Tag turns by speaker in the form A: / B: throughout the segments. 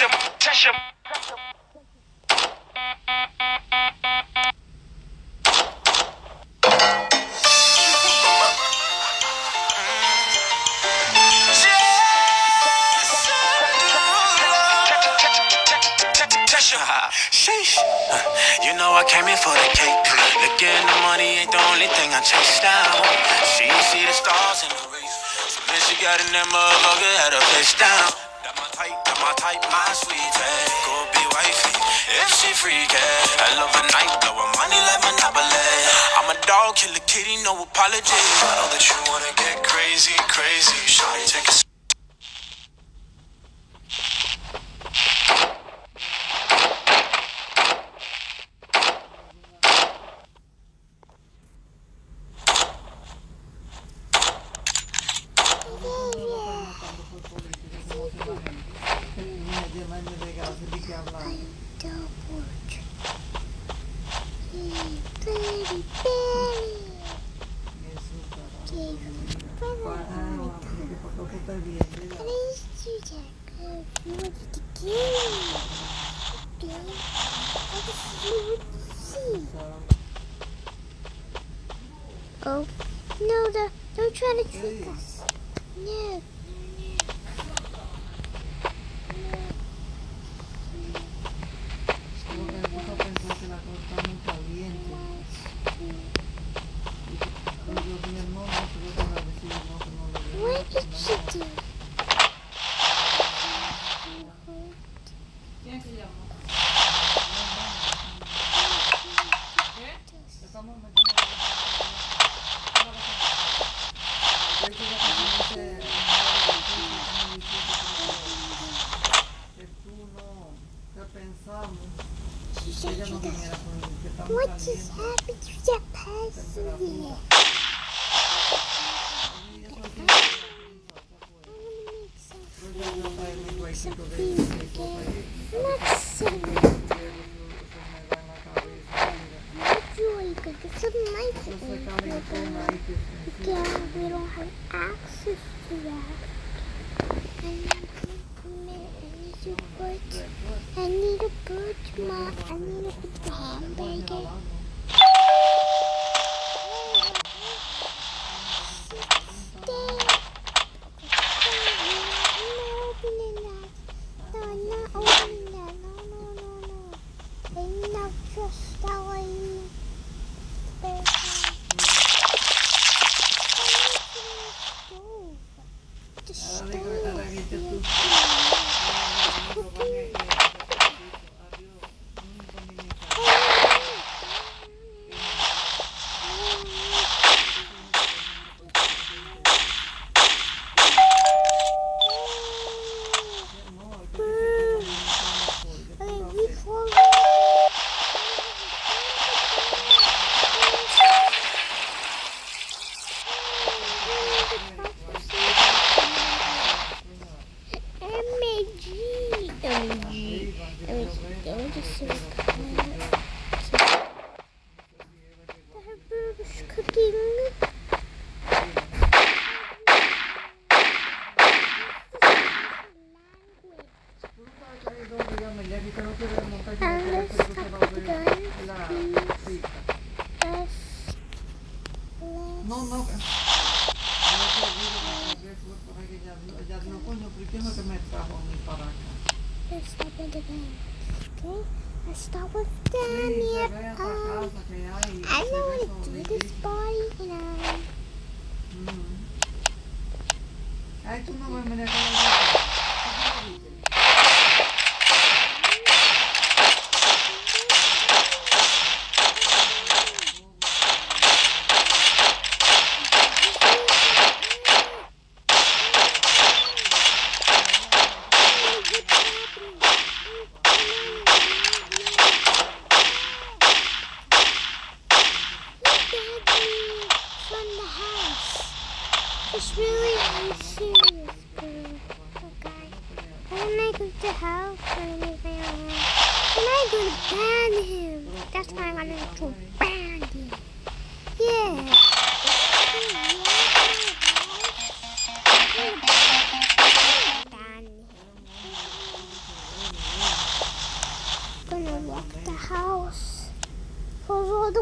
A: like. Tesha, Tesha. Sheesh. You know I came in for the cake. Looking the money ain't the only thing I chase down. She see the stars in the race. So then she got in that motherfucker, had her face down. That my type, my type, my sweetie. Could be wifey if she freaky. I love a night, blowing money like Monopoly. I'm a dog, kill a kitty, no apology. I know that you wanna get crazy, crazy. Shawty, take a
B: Oh, no, the, don't try to trick us. No.
C: Como que nosotros pensamos que
B: it's some nice
C: ahí que
B: we don't have access to that. I need to make, I need to put my, I need put Okay? Let's start with
C: esa
B: Um. I how
C: eso
B: to do this body, you know.
C: Mm. Ay, tú no ves, mira que hay aquí. ¿Tú no lo viste?
B: From the was really serious, bro. Okay. I don't make it to house or anything like that. And I'm gonna ban him. That's why I'm gonna to ban him. Yeah. Ban him. Gonna walk the house. Cause all the listeners. Hey, hey, you know you what you did. No, you did. And you get the. I did get the. I did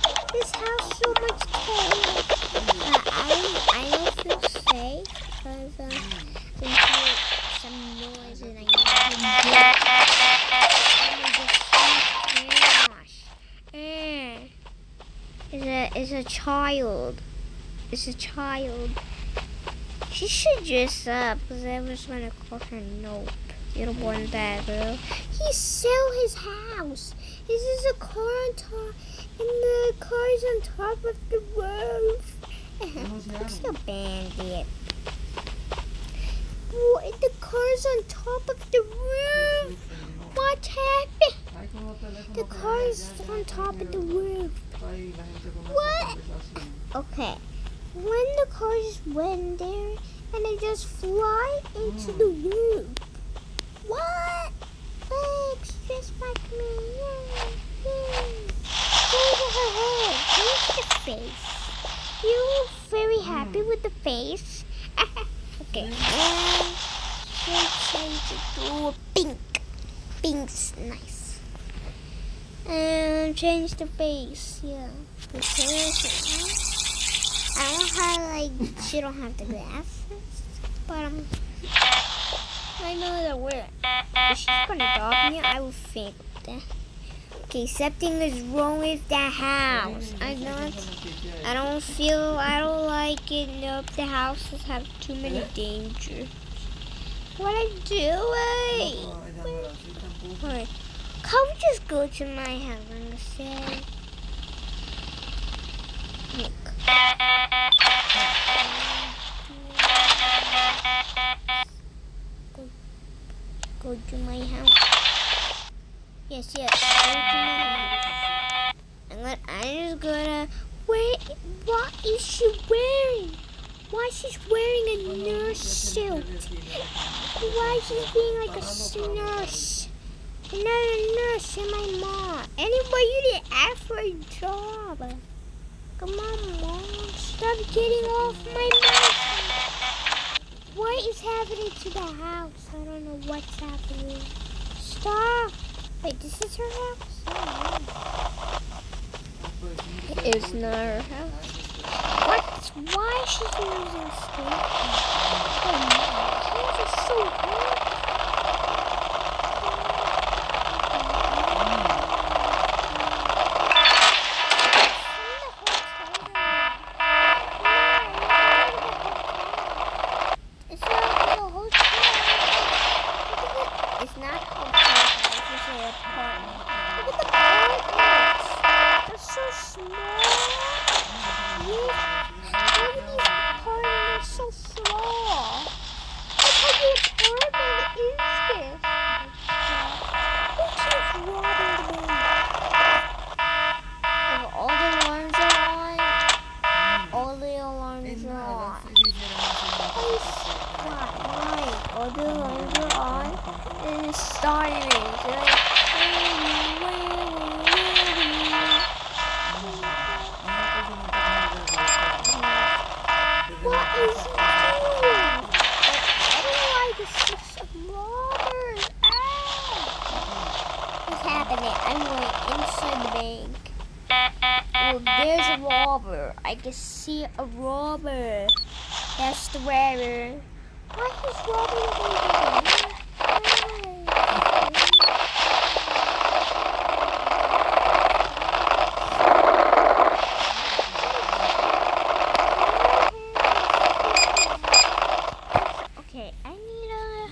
B: child. It's a child. She should dress up because I was gonna call her Nope. You don't want that girl. He sell his house. This is a car on top, and the car is on top of the roof. I'm still bandit. What? The car's on top of the roof. What happened? The car is on top of the roof. What? Okay. When the car just went there and it just fly into mm. the room. What? Thanks, just like me. Yay, yay. Over her head. Here's the face. You very mm. happy with the face? okay. Mm. She changed it to a pink. Pink's nice. And change the face, yeah. I don't have like she don't have the glasses, but um, I know that we're if she's gonna adopt me, I will think that. Okay, something is wrong with the house. I don't, I don't feel, I don't like it. Nope, the houses have too many dangers. What I doing? Alright, can we just go to my house and say, look. Go, go to my house. Yes, yes. Go to my house. And then I'm just gonna. Wait, what is she wearing? Why she's wearing a nurse suit? Why she's being like a nurse? Another nurse and my mom. Anyway, you didn't ask for a job. Come on, mom. Stop getting off my mouse. What is happening to the house? I don't know what's happening. Stop. Wait, this is her house? Oh, no. It's not her house. What? Why is she using skateboard? Oh my, hands are so hard. It's not a hotel. It's not a hotel. It's just an apartment. Look at the apartments. They're so small. Yeah. Look at these apartments. They're so small. What type of apartment is this? Who keeps robbing the bank? If all the alarms are on, all the alarms are on. Right, right. All the alarms are on and it's sirens. They're like, What is he doing? I don't like the six of robbers. Ah! What's happening? I'm going inside the bank. Oh, there's a robber. I can see a robber. That's the robber. Why is robbing the bank? Okay, I need a.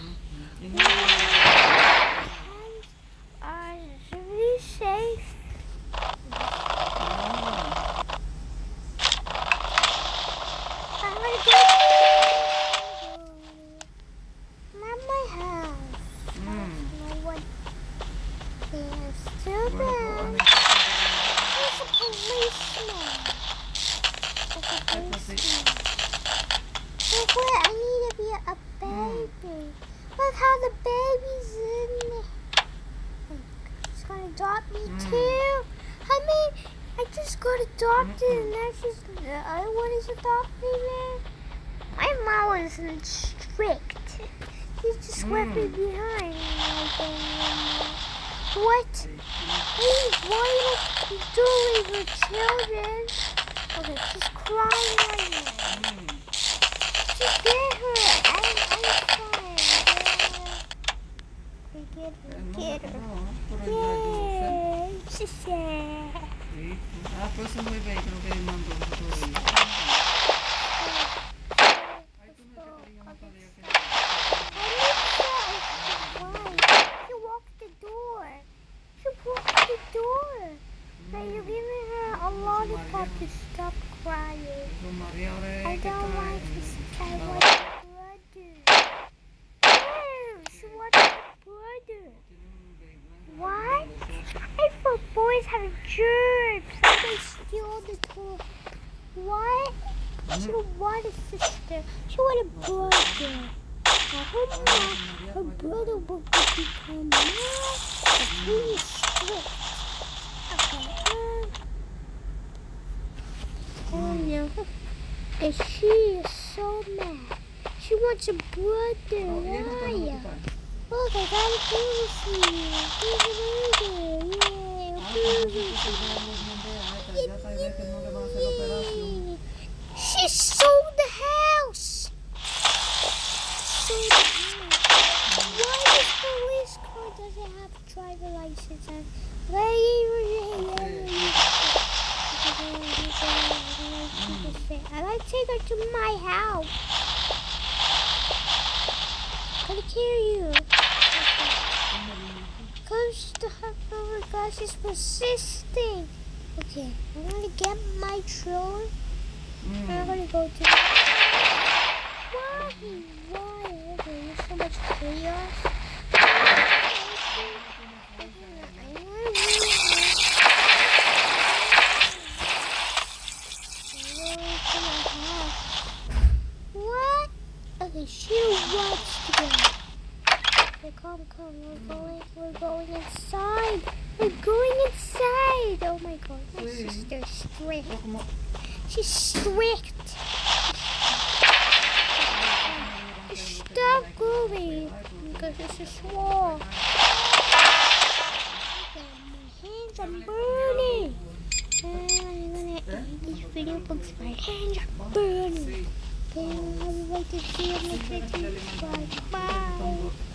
B: Hands are really safe. got adopted and now she's the other one is adopted man. My mom wasn't strict. She just left me
C: Mm.
B: behind. What? Hey, why don't you do leave her children? Okay, she's crying right now.
C: Mm.
B: Just get her. I'm, I'm fine. Get her, get her.
C: el dulce.
B: Yay, she's sad.
C: Cariño, no sabía que-
B: She walked the door. She walked the door. Now you're giving her a lollipop to stop crying. I don't want
C: en-
B: to. I
C: la-
B: want a brother. No, she wants a brother.
C: tiene un bebé.
B: What? I thought boys have germs. So they steal the toy. What? She don't want a sister. She want a brother. Now her her brother will become mad. He is strict. Oh no. And she is so mad. She wants a brother. Why? Look, I got a baby here. Here's a baby. Yay, a baby.
C: entonces, ya no viene a esta, ya tal vez que no le van a hacer la operación.
B: She sold the house. Sold the house. Why this police doesn't have a driver license? And I like to take her to my house. Gonna carry you. Comes the my gosh, she's persisting. Okay, I'm gonna get my drone. I'm
C: Mm.
B: gonna go to. Why? Why? Okay, there's so much chaos. What? Okay, she wants to go. Okay, come, come. We're going. We're going inside. We're going inside. Oh my god, my
C: Sí.
B: sister's strict. She's strict. Stop moving because this is wall. Burning. And I'm gonna end this video because my hands are burning. I would like to see you next video. Bye. Bye.